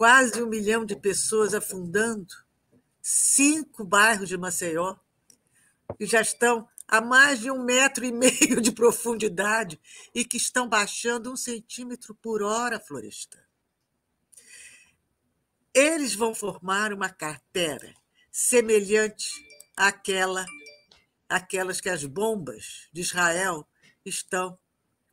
quase um milhão de pessoas afundando, cinco bairros de Maceió, que já estão a mais de um metro e meio de profundidade e que estão baixando um centímetro por hora, Florestan. Eles vão formar uma cartera semelhante àquela, àquelas que as bombas de Israel estão,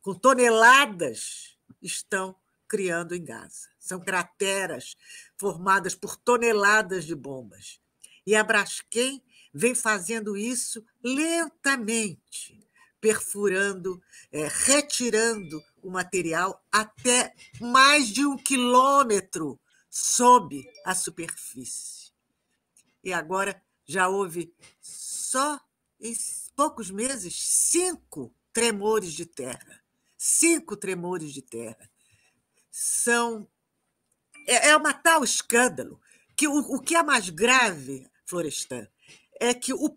com toneladas, estão criando em Gaza. São crateras formadas por toneladas de bombas. E a Braskem vem fazendo isso lentamente, perfurando, é, retirando o material até mais de um quilômetro sob a superfície. E agora já houve, só em poucos meses, cinco tremores de terra. Cinco tremores de terra. São. É, é uma tal escândalo que o, o que é mais grave, Florestan, é que o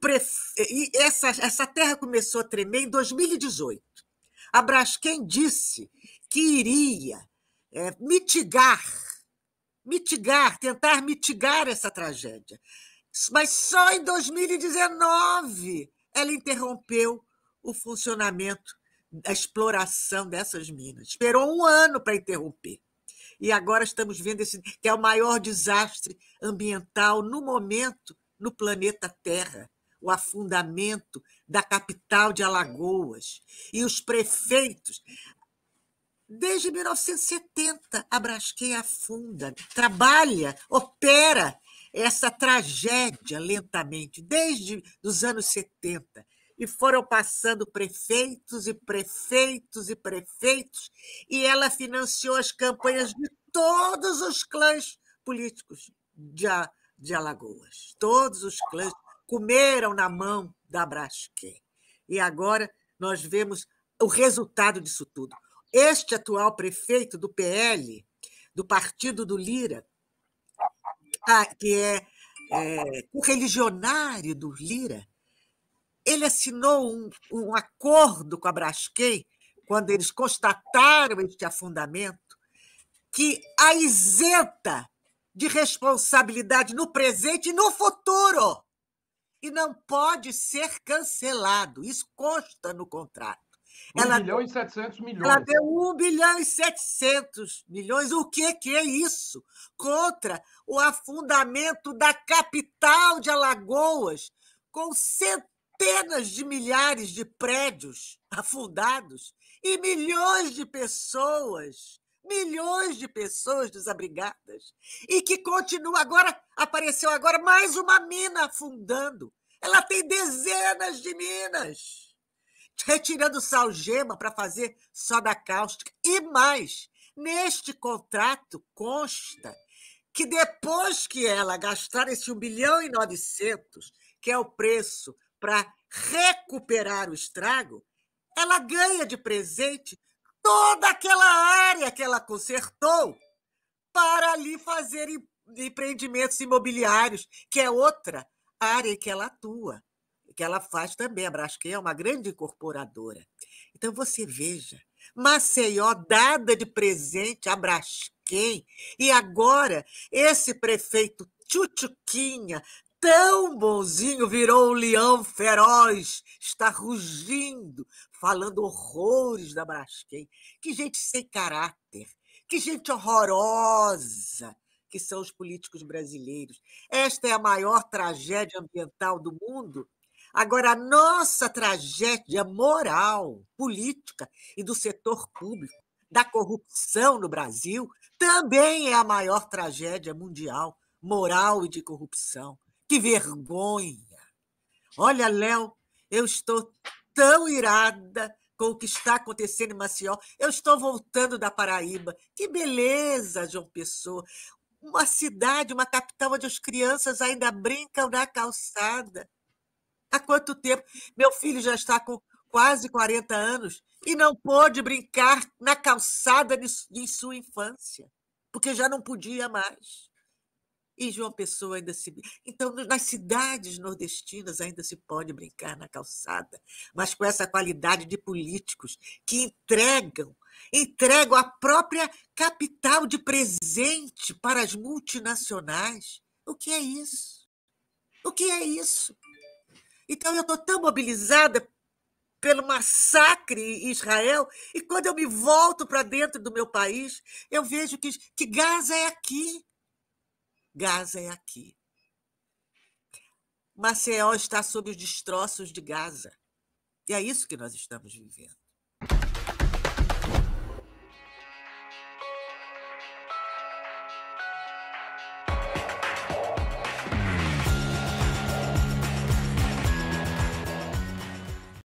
essa, essa terra começou a tremer em 2018. A Braskem disse que iria é, mitigar, mitigar, tentar mitigar essa tragédia. Mas só em 2019 ela interrompeu o funcionamento, a exploração dessas minas. Esperou um ano para interromper. E agora estamos vendo esse, que é o maior desastre ambiental no momento no planeta Terra, o afundamento da capital de Alagoas. E os prefeitos. Desde 1970, a Braskem afunda, trabalha, opera essa tragédia lentamente, desde os anos 70. E foram passando prefeitos e prefeitos e prefeitos, e ela financiou as campanhas de todos os clãs políticos de, de Alagoas. Todos os clãs comeram na mão da Braskem. E agora nós vemos o resultado disso tudo. Este atual prefeito do PL, do partido do Lira, que é, é o religionário do Lira, ele assinou um, um acordo com a Braskem quando eles constataram este afundamento, que a isenta de responsabilidade no presente e no futuro. E não pode ser cancelado. Isso consta no contrato. 1 ela, bilhão e 700 milhões. Ela deu 1 bilhão e 700 milhões. O que, que é isso? Contra o afundamento da capital de Alagoas, com centenas de milhares de prédios afundados e milhões de pessoas milhões de pessoas desabrigadas e que continua agora, apareceu agora mais uma mina afundando. Ela tem dezenas de minas, retirando salgema para fazer soda cáustica e mais. Neste contrato consta que depois que ela gastar esse 1 bilhão e 900, que é o preço para recuperar o estrago, ela ganha de presente toda aquela área que ela consertou para ali fazer empreendimentos imobiliários, que é outra área que ela atua, que ela faz também. A Braskem é uma grande incorporadora. Então você veja, Maceió dada de presente a Braskem, e agora esse prefeito Tchutchuquinha tão bonzinho, virou um leão feroz, está rugindo, falando horrores da Braskem. Que gente sem caráter, que gente horrorosa que são os políticos brasileiros. Esta é a maior tragédia ambiental do mundo. Agora, a nossa tragédia moral, política e do setor público, da corrupção no Brasil, também é a maior tragédia mundial, moral e de corrupção. Que vergonha! Olha, Léo, eu estou tão irada com o que está acontecendo em Maceió. Eu estou voltando da Paraíba. Que beleza, João Pessoa! Uma cidade, uma capital onde as crianças ainda brincam na calçada. Há quanto tempo? Meu filho já está com quase 40 anos e não pôde brincar na calçada de sua infância, porque já não podia mais. E João Pessoa ainda se. Então, nas cidades nordestinas ainda se pode brincar na calçada, mas com essa qualidade de políticos que entregam, entregam a própria capital de presente para as multinacionais. O que é isso? O que é isso? Então, eu estou tão mobilizada pelo massacre em Israel, e quando eu me volto para dentro do meu país, eu vejo que, que Gaza é aqui. Gaza é aqui. Maceió está sob os destroços de Gaza. E é isso que nós estamos vivendo.